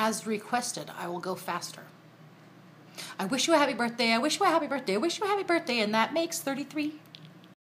as requested, I will go faster. I wish you a happy birthday. I wish you a happy birthday. I wish you a happy birthday. And that makes 33.